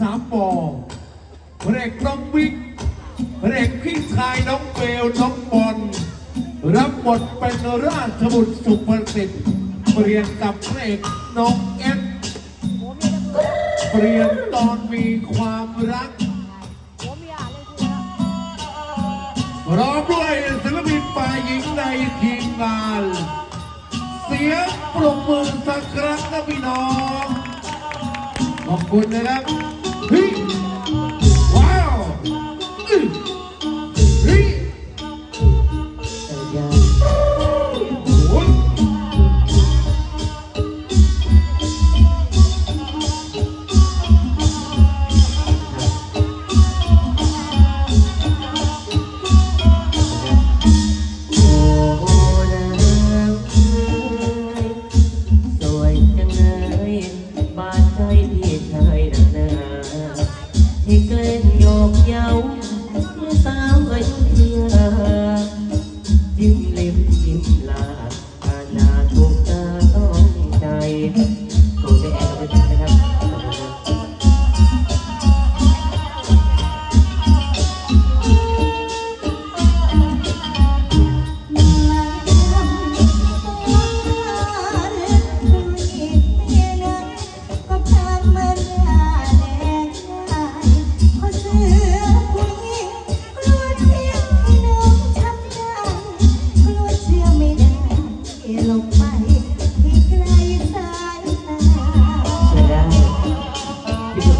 สามปอพรกน้องบิ๊กพรกพี่ชายน้องเบลน้องบอลรับบทเป็นราชบุตรสุภสิทธิ์เปลี่ยนกับพรกน้องเอฟเปลี่ยนตอนมีความรักร้อมด้วยศิลปินฝ่ายหญิงในทีมงาน เสียงปรบมือสักครั้งนะพี่น้อง ขอบ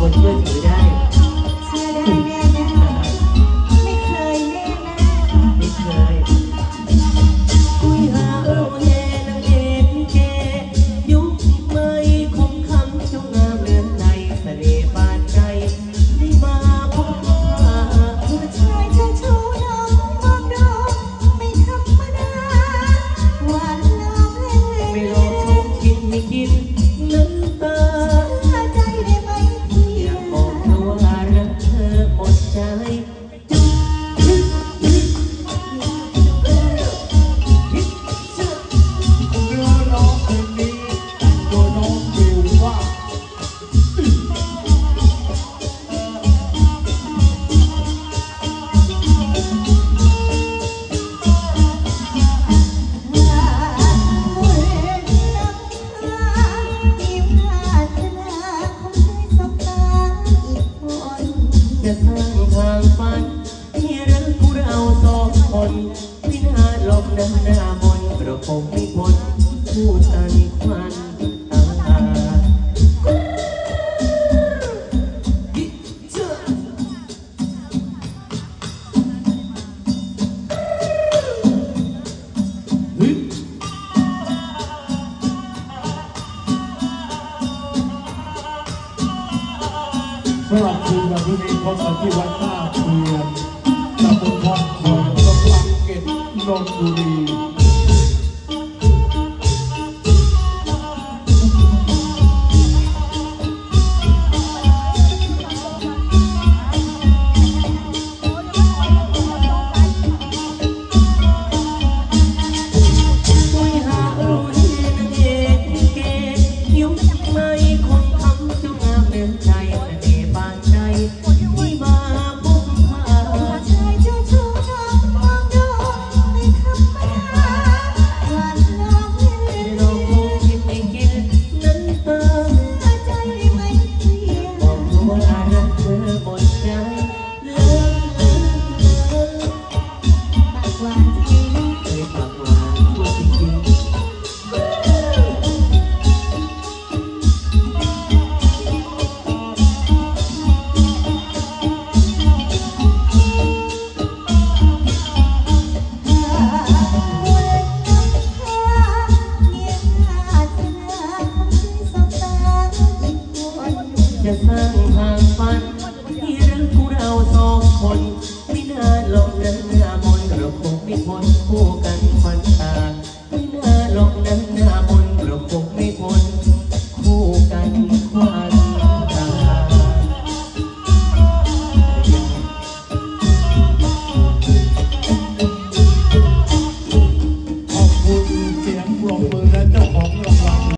คนเชื่อถือได้เชื่อได้แน่นะไม่เคยแน่นะไม่เคยคุยหาเอาแนนางเอกลิเกยุคใหม่คงคำจงงามเลือนในเสน่ห์บาดใจได้มาพบว่าผู้ชายเจ้าชู้น้องมองดูไม่ธรรมดาหวานล้อมเล่ไม่นลองชมกินไม่กิน จะสร้างทางฝันที่รักพวกเราสองคนวินาศลมน้ำหน้ามนต์ สำหรับคืนวันพรุ่งนี้พบกันที่วัดท่าเกวียนตำบลพองคอยอำเภอปากเกร็ดนนทบุรี เธอหมดใจเลิกเลิกเลิกเคยปากหวานพูดจริงจะสร้างทาง